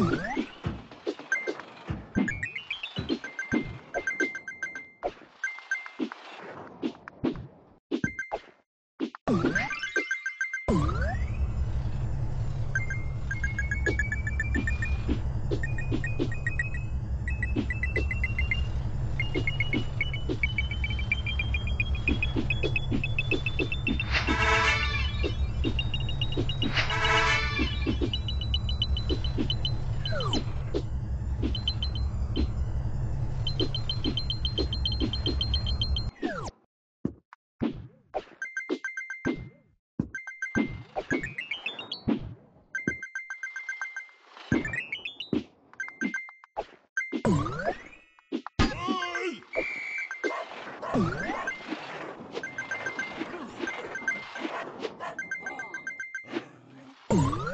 Oh! Ooh.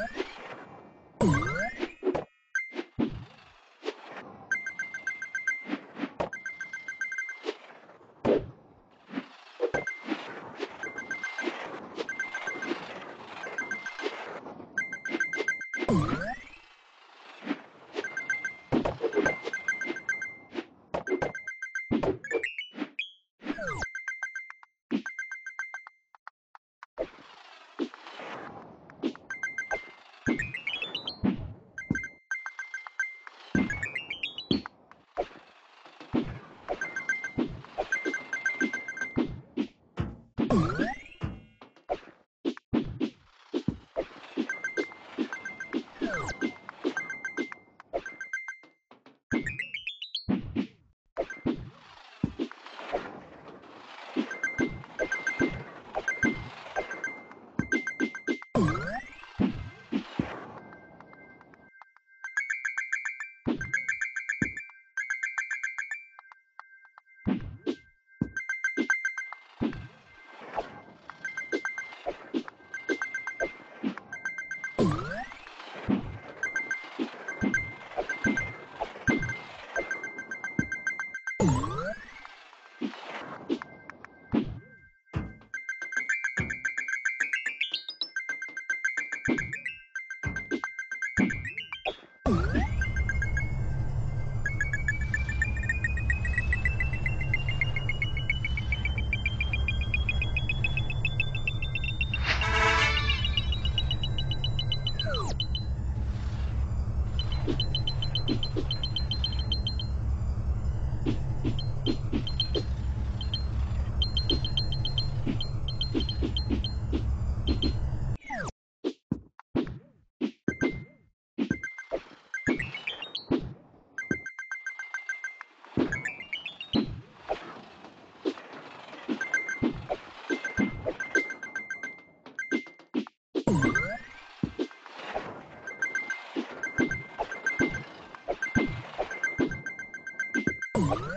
Boom!